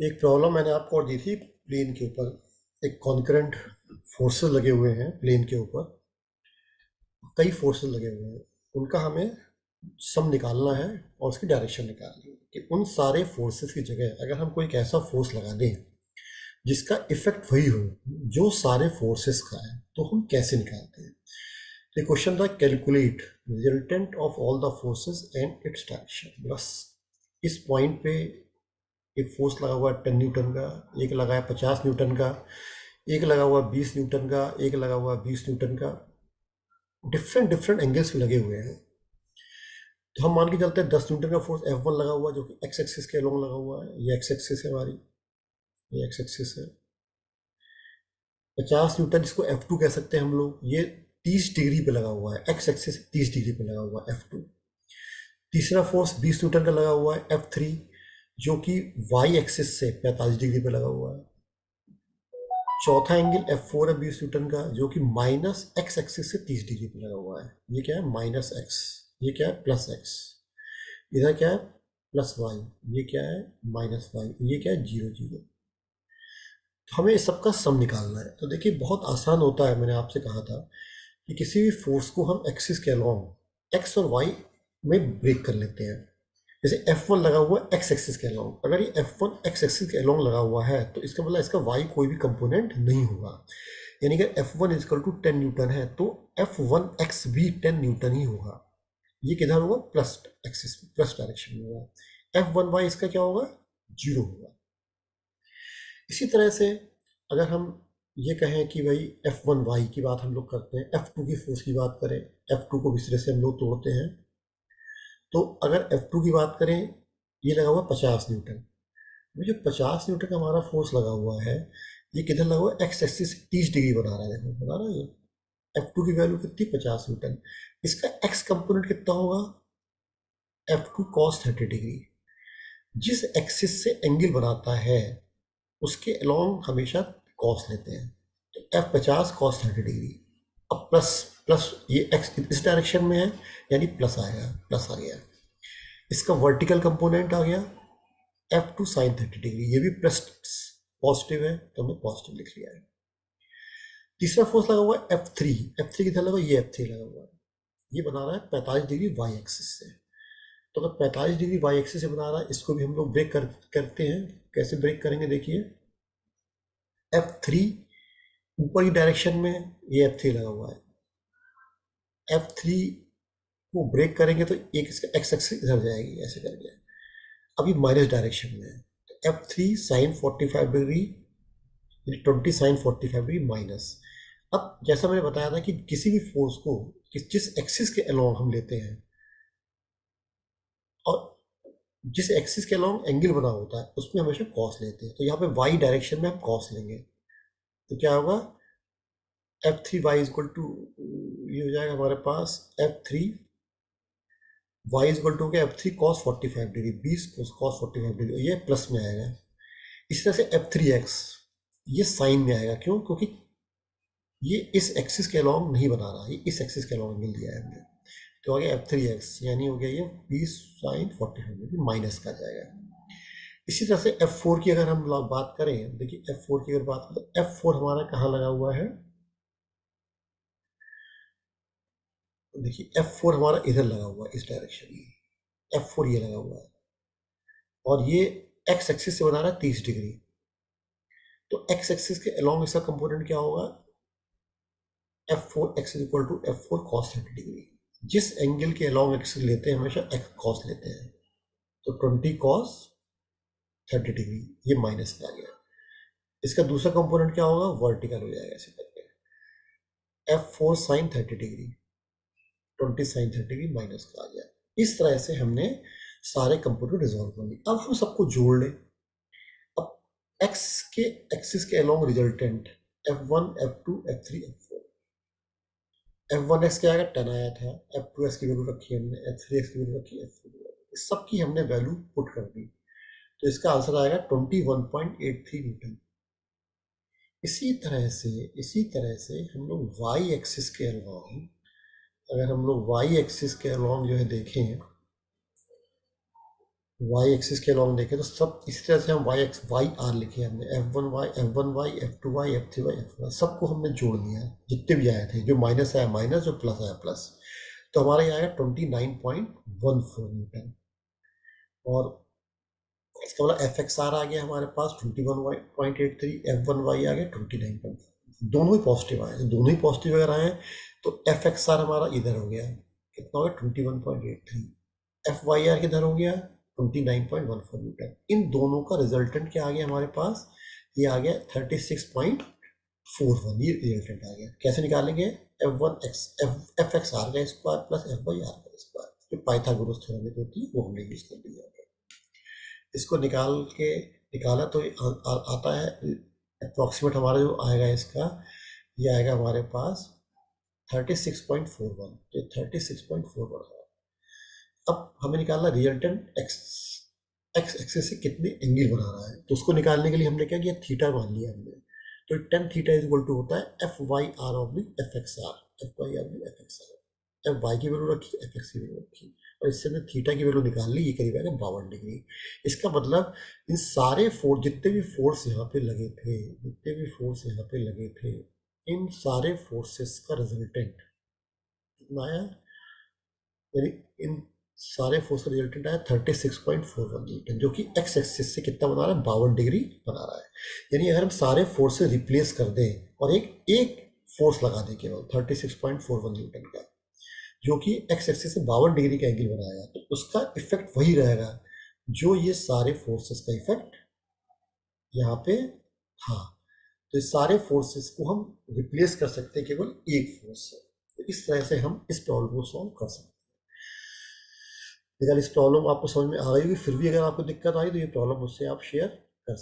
एक प्रॉब्लम मैंने आपको और दी थी प्लेन के ऊपर। एक कॉन्करेंट फोर्सेस लगे हुए हैं प्लेन के ऊपर। कई फोर्सेस लगे हुए हैं। उनका हमें सम निकालना है और उसकी डायरेक्शन निकालनी है कि उन सारे फोर्सेस की जगह अगर हम कोई एक ऐसा फोर्स लगा दें जिसका इफ़ेक्ट वही हो, जो सारे फोर्सेस का है तो हम कैसे निकालते हैं? तो क्वेश्चन था calculate resultant of all the forces and its direction बस इस पॉइंट पे एक फोर्स लगा हुआ है टेन न्यूटन का, एक लगा है पचास न्यूटन का, एक लगा हुआ बीस न्यूटन का, एक लगा हुआ है बीस न्यूटन का। डिफरेंट डिफरेंट एंगल्स लगे हुए हैं। तो हम मान के चलते हैं दस न्यूटन का फोर्स एफ़ वन लगा हुआ जो कि एक्स एक्सिस के अलोंग लगा हुआ है। ये एक्स एक्सिस है हमारी। ये एक्स एक्सिस है। पचास न्यूटन जिसको एफ़ टू कह सकते हैं हम लोग। ये तीस डिग्री पे लगा हुआ है। एक्स एक्सिस तीस डिग्री पे लगा हुआ है एफ़ टू तीसरा फोर्स बीस न्यूटन का लगा हुआ है एफ़ थ्री जो कि वाई एक्सिस से 45 डिग्री पर लगा हुआ है। चौथा एंगल एफ़ फोर है बीस न्यूटन का, जो कि माइनस एक्स एक्सिस से 30 डिग्री पर लगा हुआ है। ये क्या है? माइनस एक्स ये क्या है? प्लस एक्स इधर क्या है? प्लस वाई ये क्या है? माइनस वाई ये क्या है? ज़ीरो ज़ीरो तो हमें इस सबका सम निकालना है। तो देखिए, बहुत आसान होता है, मैंने आपसे कहा था कि किसी भी फोर्स को हम एक्सिस के अलॉन्ग एक्स और वाई में ब्रेक कर लेते हैं। जैसे F1 लगा हुआ है एक्स एक्सिस के अलोंग अगर ये F1 एक्स एक्सिस के अलोंग लगा हुआ है तो इसका मतलब इसका Y कोई भी कंपोनेंट नहीं होगा। यानी कि F1 one is equal to ten newton है तो F1 एक्स भी टेन न्यूटन ही होगा। ये किधर होगा? प्लस एक्सिस प्लस डायरेक्शन में होगा। एफ़ वन वाई इसका क्या होगा? ज़ीरो होगा। इसी तरह से अगर हम ये कहें कि भाई एफ़ वन वाई की बात हम लोग करते हैं एफ़ टू की फोर्स की बात करें एफ़ टू को इस से हम लोग तोड़ते हैं तो अगर F2 की बात करें, ये लगा हुआ पचास न्यूटन। अभी जो पचास न्यूटन का हमारा फोर्स लगा हुआ है, ये किधर लगा हुआ है? एक्स एक्सिस तीस डिग्री बना रहा है, देखो, बना रहा है ये। एफ़ टू की वैल्यू कितनी? पचास न्यूटन। इसका एक्स कंपोनेंट कितना होगा? F two cos thirty degree जिस एक्सिस से एंगल बनाता है, उसके अलॉन्ग हमेशा कॉस लेते हैं। तो एफ़ पचास कॉस थर्टी डिग्री अब प्लस प्लस ये एक्स इस डायरेक्शन में है, यानी प्लस आएगा प्लस आ गया। इसका वर्टिकल कंपोनेंट आ गया F two sine thirty degree ये भी प्लस पॉजिटिव है तो हमने पॉजिटिव लिख लिया है। तीसरा फोर्स लगा हुआ है एफ़ थ्री एफ़ थ्री कितना लगा ये एफ़ थ्री लगा हुआ है। ये बना रहा है पैंतालीस डिग्री वाई एक्सिस से। तो अगर पैंतालीस डिग्री वाई एक्सिस से बना रहा है, इसको भी हम लोग ब्रेक कर, करते हैं। कैसे ब्रेक करेंगे, देखिए। एफ़ थ्री ऊपर की डायरेक्शन में ये एफ़ थ्री लगा हुआ है। एफ़ थ्री को ब्रेक करेंगे तो एक इसका एक्स एक्स इधर जाएगी, ऐसे करके। अभी माइनस डायरेक्शन में है। तो F three sine forty five degree twenty sine forty five degree minus अब जैसा मैंने बताया था कि किसी भी फोर्स को किस, जिस एक्सिस के अलोंग हम लेते हैं, और जिस एक्सिस के अलोंग एंगल बना होता है, उसमें हमेशा कॉस लेते हैं। तो यहाँ पे वाई डायरेक्शन में हम कॉस लेंगे। तो क्या होगा? F three y is equal to ये हो जाएगा हमारे पास F three y is equal to F three cos forty five degree बीस कॉस फोर्टी फाइव डिग्री ये प्लस में आएगा। इस तरह से एफ़ थ्री एक्स ये साइन में आएगा। क्यों? क्योंकि ये इस एक्सिस के अलॉन्ग नहीं बना रहा, ये इस एक्सिस के अलॉन्ग मिल दिया है हमने। तो आ गया एफ़ थ्री एक्स यानी हो गया ये बीस sine forty five degree minus का जाएगा। इसी तरह से एफ़ फोर की अगर हम बात करें, देखिए एफ़ फोर की अगर बात करें तो एफ़ फोर हमारा कहाँ लगा हुआ है? देखिए एफ़ फोर हमारा इधर लगा हुआ है, इस डायरेक्शन में। एफ़ फोर ये लगा हुआ है। और ये एक्स एक्सिस से बना रहा है तीस डिग्री। तो एक्स एक्सिस के अलोंग इसका कंपोनेंट क्या होगा? F four x is equal to F four cos thirty degree जिस एंगल के अलोंग एक्सिस लेते हैं, हमेशा एक्स कॉस लेते हैं। तो ट्वेंटी कॉस थर्टी डिग्री ये माइनस का आ गया। इसका दूसरा कंपोनेंट क्या होगा? वर्टिकल हो जाएगा ऐसे करके। F four sine thirty degree twenty sine thirty की माइनस का आ गया। इस तरह से हमने सारे कंप्यूटर रिजॉल्व कर लिए। अब हम सबको जोड़ लें। अब एक्स के एक्सिस के along resultant F one F two F three F four F one X क्या टेन आया था। एफ़ टू एक्स की वैल्यू रखी हमने। एफ़ थ्री एक्स की वैल्यू रखी एफ़ फोर सब की हमने वैल्यू पुट कर दी। तो इसका आंसर आएगा twenty one point eight three newton. इसी तरह से, इसी तरह से हम लोग वाई एक्सिस के अलोंग अगर हम लोग वाई एक्सिस के अलॉन्ग जो है देखें वाई एक्सिस के अलॉन्ग देखें तो सब इसी तरह से हम वाई एक्स वाई आर लिखे हमने। F one Y F one Y F two Y F three Y F Y सबको हमने जोड़ दिया जितने भी आए थे, जो माइनस आया माइनस जो प्लस आया प्लस तो हमारा यहाँ आया twenty nine point one four newton. और इसका मतलब एफ़ एक्स आर आ गया हमारे पास twenty one Y point eight three F one Y आ गया ट्वेंटी नाइन पॉइंट दोनों ही पॉजिटिव आए दोनों ही पॉजिटिव अगर आए तो एफ़ एक्स आर हमारा इधर हो गया। कितना हो गया? Twenty one point eight three F Y R किधर हो गया? Twenty nine point one four metre इन दोनों का रिजल्टेंट क्या आ गया हमारे पास? ये आ गया thirty six point four one ये रिजल्टेंट आ गया। कैसे निकालेंगे? F one X F F X R का square plus F Y R का स्क्वायर जो पाइथागोरस थ्योरम होती है, वो हमने यूज़ कर लिया इसको निकाल के निकाला तो आ, आ, आता है अप्रॉक्सीमेट हमारा जो आएगा इसका ये आएगा हमारे पास thirty six point four one तो thirty six point four one है। अब हमें निकालना रिजल्टेंट एक्स एक्स एक्सेस से कितने एंगल बना रहा है। तो उसको निकालने के लिए हमने क्या किया? थीटा मान लिया हमने। तो tan theta is equal to होता है F Y R oblique F X R F Y R F X R F Y की वैल्यू रखी एफ़ एक्स की वैल्यू रखी और इससे हमने थीटा की वैल्यू निकाल ली, ये करीब आएगा बावन डिग्री इसका मतलब इन सारे फोर्स जितने भी फोर्स यहाँ पे लगे थे, जितने भी फोर्स यहाँ पे लगे थे, इन सारे फोर्सेस का रिजल्टेंट कितना आया? यानी इन सारे फोर्स का रिजल्टेंट आया thirty six point four one newton जो कि एक्स एक्सिस से कितना बना रहा है? बावन डिग्री बना रहा है. यानी अगर हम सारे फोर्स रिप्लेस कर दें और एक एक फोर्स लगा दें केवल thirty six point four one newton का जो कि एक्स एक्सिस से बावन डिग्री का एंगल बनाएगा तो उसका इफ़ेक्ट वही रहेगा, जो ये सारे फोर्सेस का इफ़ेक्ट यहाँ पे था तो इस सारे फोर्सेस को हम रिप्लेस कर सकते हैं केवल एक फोर्स से। तो इस तरह से हम इस प्रॉब्लम को सॉल्व कर सकते हैं। अगर इस प्रॉब्लम आपको समझ में आ गई होगी, फिर भी अगर आपको दिक्कत आई तो ये प्रॉब्लम मुझसे आप शेयर